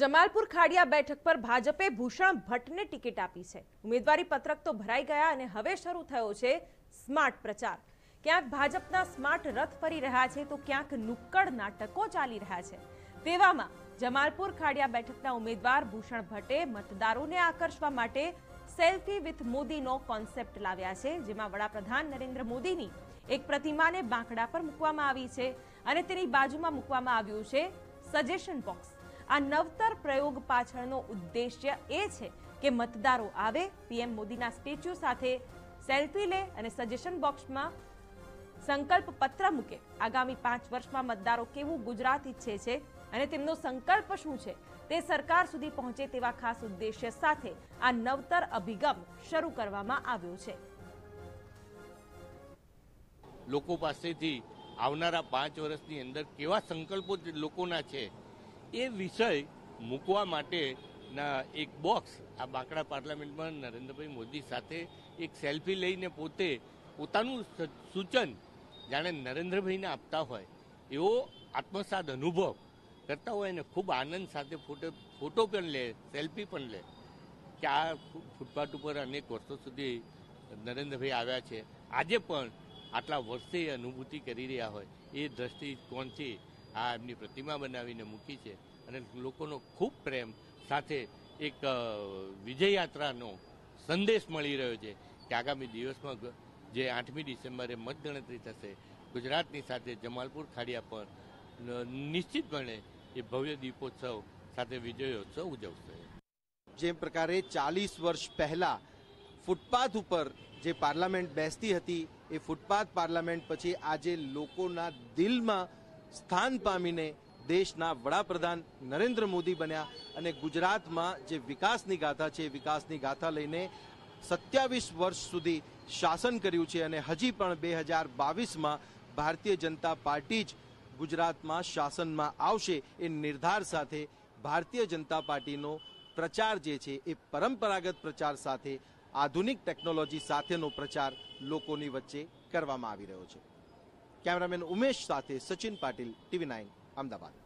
જમાલપુર ખાડિયા બેઠક પર ભાજપે ભૂષણ ભટ્ટને ટિકિટ આપી છે. ઉમેદવારી પત્રક તો ભરાઈ ગયા અને હવે શરૂ થયો છે સ્માર્ટ પ્રચાર. ક્યાંક ભાજપના સ્માર્ટ રથ ફરી રહ્યા છે તો ક્યાંક નુક્કડ નાટકો ચાલી રહ્યા છે. તેવામાં જમાલપુર ખાડિયા બેઠકના ઉમેદવાર ભૂષણ ભટ્ટે મતદારોને આકર્ષવા માટે સેલ્ફી વિથ મોદીનો કોન્સેપ્ટ લાવ્યા છે, જેમાં વડાપ્રધાન નરેન્દ્ર મોદીની એક પ્રતિમાને બાંકડા પર મૂકવામાં આવી છે અને તેની બાજુમાં મૂકવામાં આવ્યું છે સજેશન બોક્સ. આ નવતર પ્રયોગ પાછળનો ઉદ્દેશ્ય એ છે કે મતદારો આવે, પીએમ મોદીના સ્ટેચ્યુ સાથે સેલ્ફી લે અને સજેશન બોક્સમાં સંકલ્પ પત્ર મૂકે. આગામી પાંચ વર્ષમાં મતદારો કેવું ગુજરાત ઈચ્છે છે અને તેમનો સંકલ્પ શું છે તે સરકાર સુધી પહોંચે તેવા ખાસ ઉદ્દેશ્ય સાથે આ નવતર અભિગમ શરૂ કરવામાં આવ્યો છે. લોકો પાસેથી આવનારા પાંચ વર્ષની અંદર કેવા સંકલ્પો લોકોના છે? એ વિષય મૂકવા માટેના એક બોક્સ આ બાંકડા પાર્લામેન્ટમાં નરેન્દ્રભાઈ મોદી સાથે એક સેલ્ફી લઈને પોતે પોતાનું સૂચન જાણે નરેન્દ્રભાઈને આપતા હોય, એવો આત્મસાદ અનુભવ કરતા હોય અને ખૂબ આનંદ સાથે ફોટો ફોટો પણ લે સેલ્ફી પણ લે કે આ ફૂટપાથ ઉપર અનેક વર્ષો સુધી નરેન્દ્રભાઈ આવ્યા છે. આજે પણ આટલા વર્ષે અનુભૂતિ કરી રહ્યા હોય. એ દ્રષ્ટિકોણથી આ એમની પ્રતિમા બનાવીને મૂકી છે અને લોકોનો ખૂબ પ્રેમ સાથે એક વિજય યાત્રાનો સંદેશ મળી રહ્યો છે કે આગામી દિવસમાં જે આઠમી ડિસેમ્બરે મતગણતરી થશે, ગુજરાતની સાથે જમાલપુર ખાડિયા પર નિશ્ચિતપણે એ ભવ્ય દીપોત્સવ સાથે વિજયોત્સવ ઉજવશે. જે પ્રકારે ચાલીસ વર્ષ પહેલા ફૂટપાથ ઉપર જે પાર્લામેન્ટ બેસતી હતી, એ ફૂટપાથ પાર્લામેન્ટ પછી આજે લોકોના દિલમાં સ્થાન પામીને દેશના વડાપ્રધાન નરેન્દ્ર મોદી બન્યા અને ગુજરાતમાં જે વિકાસની ગાથા છે, એ વિકાસની ગાથા લઈને સત્યાવીસ વર્ષ સુધી શાસન કર્યું છે અને હજી પણ બે હજાર બાવીસમાં ભારતીય જનતા પાર્ટી જ ગુજરાતમાં શાસનમાં આવશે એ નિર્ધાર સાથે ભારતીય જનતા પાર્ટીનો પ્રચાર જે છે, એ પરંપરાગત પ્રચાર સાથે, આધુનિક ટેકનોલોજી સાથેનો પ્રચાર લોકોની વચ્ચે કરવામાં આવી રહ્યો છે. કેમેરામેન ઉમેશ સાથે સચિન પાટીલ ટીવી નાઇન અમદાવાદ.